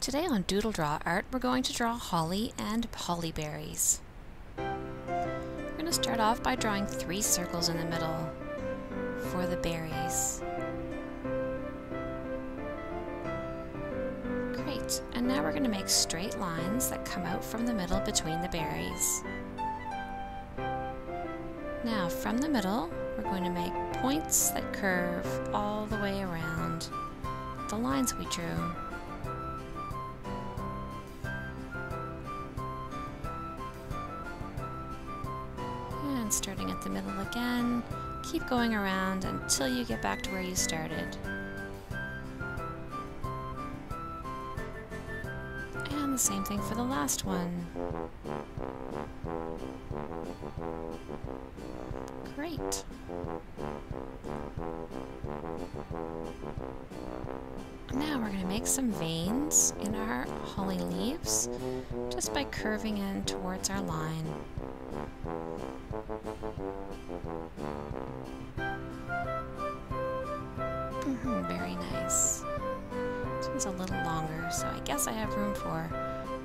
Today on Doodle Draw Art, we're going to draw holly and holly berries. We're going to start off by drawing three circles in the middle for the berries. Great, and now we're going to make straight lines that come out from the middle between the berries. Now from the middle, we're going to make points that curve all the way around the lines we drew. Starting at the middle again, keep going around until you get back to where you started. And the same thing for the last one. Great. Now we're going to make some veins in our holly leaves just by curving in towards our line. Mm -hmm, very nice. This one's a little longer, so I guess I have room for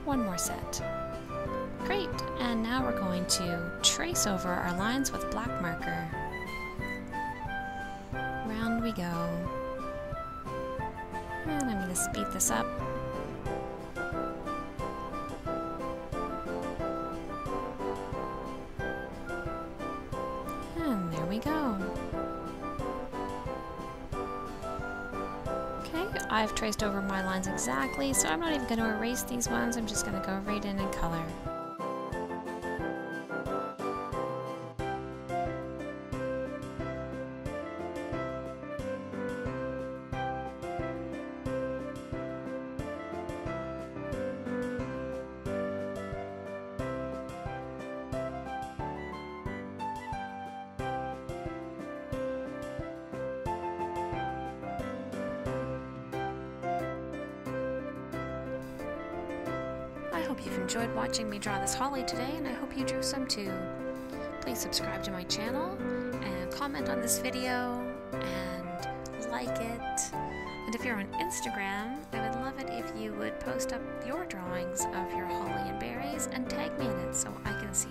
one more set. Great, and now we're going to trace over our lines with black marker. Round we go. And I'm going to speed this up. And there we go. Okay, I've traced over my lines exactly, so I'm not even going to erase these ones, I'm just going to go right in and color. Hope you've enjoyed watching me draw this holly today, and I hope you drew some too. Please subscribe to my channel, and comment on this video, and like it. And if you're on Instagram, I would love it if you would post up your drawings of your holly and berries and tag me in it so I can see.